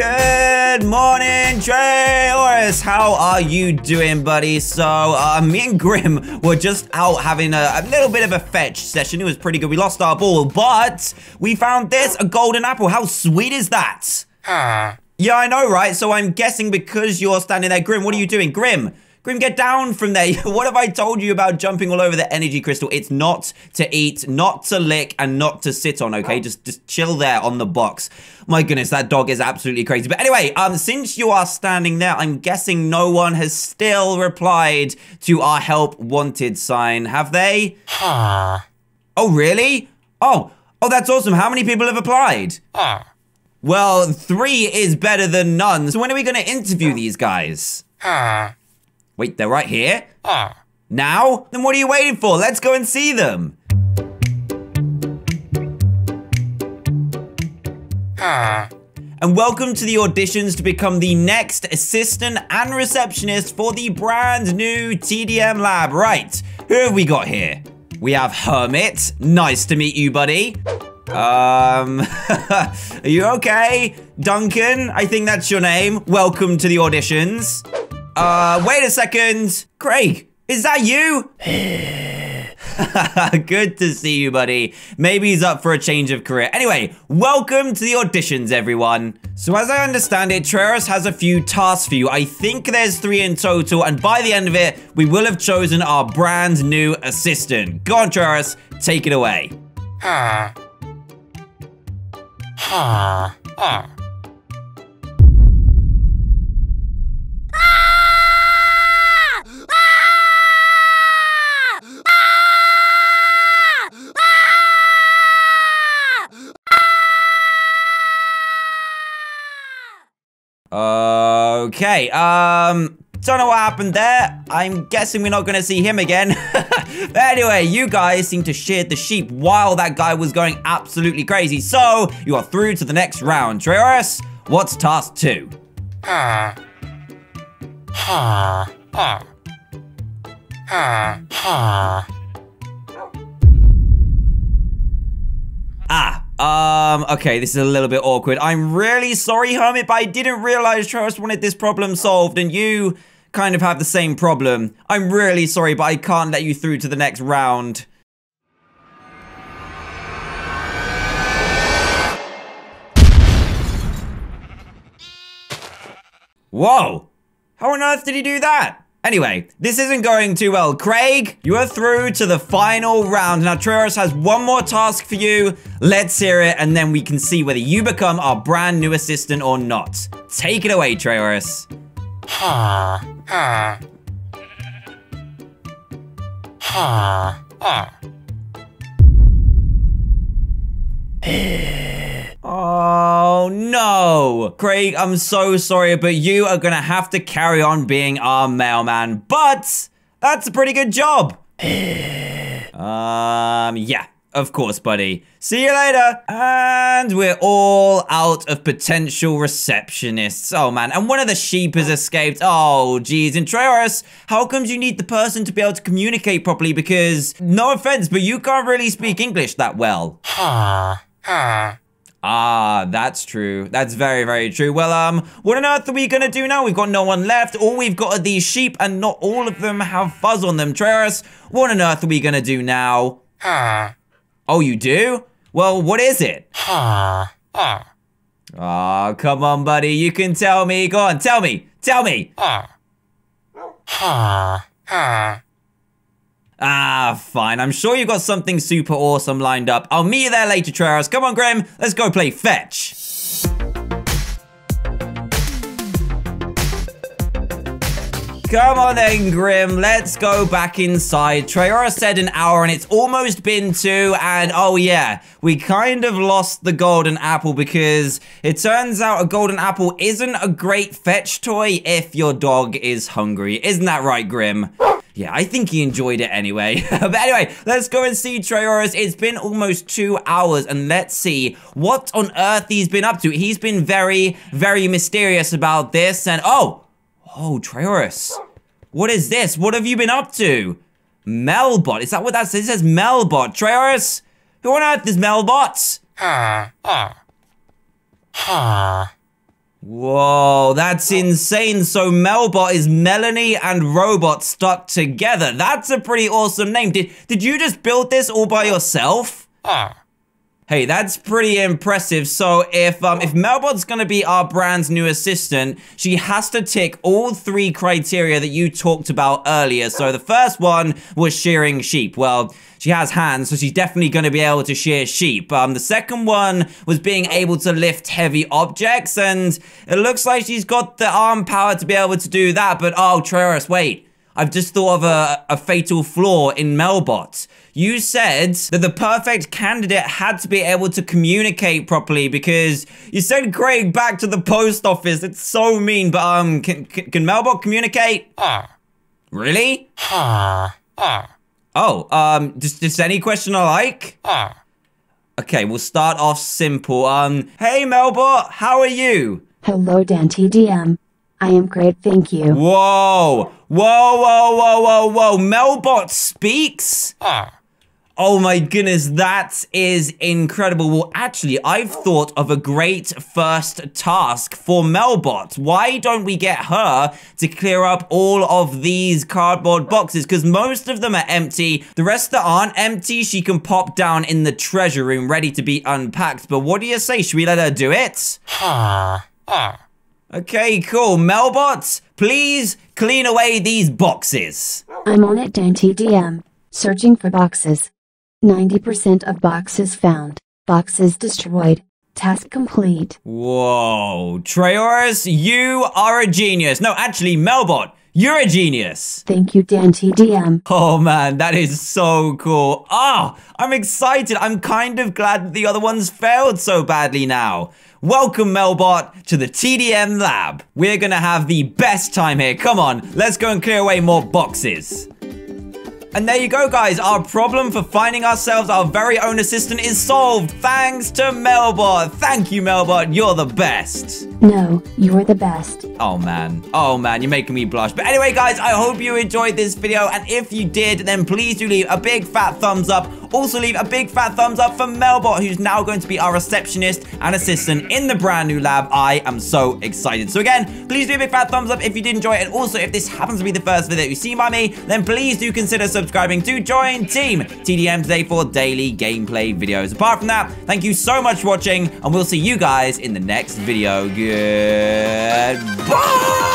Good morning, Trayaurus. How are you doing, buddy? So, uh, me and Grim were just out having a, a, little bit of a fetch session. It was pretty good. We lost our ball, but we found this, a golden apple. How sweet is that? Huh. Yeah, I know, right? So I'm guessing because you're standing there, Grim, what are you doing? Grim, Grim, get down from there. what have I told you about jumping all over the energy crystal? It's not to eat, not to lick, and not to sit on, okay? Just just chill there on the box. My goodness, that dog is absolutely crazy. But anyway, um, since you are standing there, I'm guessing no one has still replied to our help wanted sign, have they? Huh. Oh, really? Oh, oh, that's awesome. How many people have applied? Huh. Well, three is better than none. So when are we going to interview these guys? Huh. Wait, they're right here? Huh. Now? Then what are you waiting for? Let's go and see them. Huh. And welcome to the auditions to become the next assistant and receptionist for the brand new TDM lab. Right, who have we got here? We have Hermit. Nice to meet you, buddy. Um, are you okay? Duncan, I think that's your name. Welcome to the auditions. Uh, wait a second. Craig, is that you? Good to see you, buddy. Maybe he's up for a change of career. Anyway, welcome to the auditions, everyone. So as I understand it, Trayaurus has a few tasks for you. I think there's three in total, and by the end of it, we will have chosen our brand new assistant. Go on, Trayaurus, take it away. Huh. Okay, um, don't know what happened there. I'm guessing we're not gonna see him again. anyway, you guys seem to shear the sheep while that guy was going absolutely crazy. So, you are through to the next round. Trayaurus, what's task two? Huh. Huh. Huh. Huh. Huh. Ah, um, okay, this is a little bit awkward. I'm really sorry, Hermit, but I didn't realize Trayaurus wanted this problem solved, and you kind of have the same problem. I'm really sorry, but I can't let you through to the next round. Whoa! How on earth did he do that? Anyway, this isn't going too well. Craig, you are through to the final round. Now, Trayaurus has one more task for you. Let's hear it, and then we can see whether you become our brand new assistant or not. Take it away, Trayaurus. Huh. Huh. Huh. Huh. Oh, no. Craig, I'm so sorry, but you are going to have to carry on being our mailman. But that's a pretty good job. um, yeah. Of course, buddy. See you later. And we're all out of potential receptionists. Oh, man. And one of the sheep has escaped. Oh, geez. And Trayaurus, how comes you need the person to be able to communicate properly? Because, no offense, but you can't really speak English that well. Huh. Huh. Ah, that's true. That's very, very true. Well, um, what on earth are we gonna do now? We've got no one left. All we've got are these sheep, and not all of them have fuzz on them. Trayaurus, what on earth are we gonna do now? Huh. Oh, you do? Well, what is it? Huh. Ah, come on, buddy. You can tell me. Go on, tell me. Tell me. Huh. Huh. Huh. Ah, fine. I'm sure you've got something super awesome lined up. I'll meet you there later, Trayaurus. Come on, Grim. Let's go play fetch. Come on then, Grim. Let's go back inside. Trayaurus said an hour and it's almost been two. And oh yeah, we kind of lost the golden apple because it turns out a golden apple isn't a great fetch toy if your dog is hungry. Isn't that right, Grim? Yeah, I think he enjoyed it anyway. but anyway, let's go and see Trayaurus. It's been almost two hours, and let's see what on earth he's been up to. He's been very, very mysterious about this, and oh, oh, Trayaurus, what is this? What have you been up to? Melbot, is that what that says? It says Melbot. Trayaurus, who on earth is Melbot? Huh. Huh. Huh. Whoa, that's insane. So Melbot is Melanie and Robot stuck together. That's a pretty awesome name. Did did you just build this all by yourself? Ah. Hey, that's pretty impressive. So if um if Melbot's gonna be our brand's new assistant, she has to tick all three criteria that you talked about earlier. So the first one was shearing sheep. Well, she has hands, so she's definitely going to be able to shear sheep. Um, the second one was being able to lift heavy objects, and it looks like she's got the arm power to be able to do that. But oh, Trayaurus, wait. I've just thought of a, a fatal flaw in Melbot. You said that the perfect candidate had to be able to communicate properly because you sent Craig back to the post office. It's so mean, but um, can, can, can Melbot communicate? Ah. Really? Ah. Ah. Oh, um, just, just any question I like? Ah. Okay, we'll start off simple. Um, hey Melbot, how are you? Hello, Dan TDM. I am great, thank you. Whoa, whoa, whoa, whoa, whoa, whoa. Melbot speaks? Ah. Oh my goodness, that is incredible. Well, actually, I've thought of a great first task for Melbot. Why don't we get her to clear up all of these cardboard boxes? Because most of them are empty. The rest that aren't empty, she can pop down in the treasure room ready to be unpacked. But what do you say? Should we let her do it? Ah. Ah. Okay, cool. Melbot, please clean away these boxes. I'm on it, Dan TDM. Searching for boxes. 90% of boxes found. Boxes destroyed. Task complete. Whoa. Trayaurus, you are a genius. No, actually, Melbot, you're a genius. Thank you, Dan TDM. Oh man, that is so cool. Ah, I'm excited. I'm kind of glad that the other ones failed so badly now. Welcome, Melbot, to the TDM lab. We're gonna have the best time here. Come on, let's go and clear away more boxes. And there you go, guys. Our problem for finding ourselves our very own assistant is solved. Thanks to Melbot. Thank you, Melbot. You're the best. No, you're the best. Oh man. Oh man, you're making me blush. But anyway, guys, I hope you enjoyed this video. And if you did, then please do leave a big fat thumbs up. Also leave a big fat thumbs up for Melbot, who's now going to be our receptionist and assistant in the brand new lab. I am so excited. So again, please do a big fat thumbs up if you did enjoy it. And also, if this happens to be the first video you see by me, then please do consider subscribing to join Team TDM today for daily gameplay videos. Apart from that, thank you so much for watching, and we'll see you guys in the next video. Goodbye!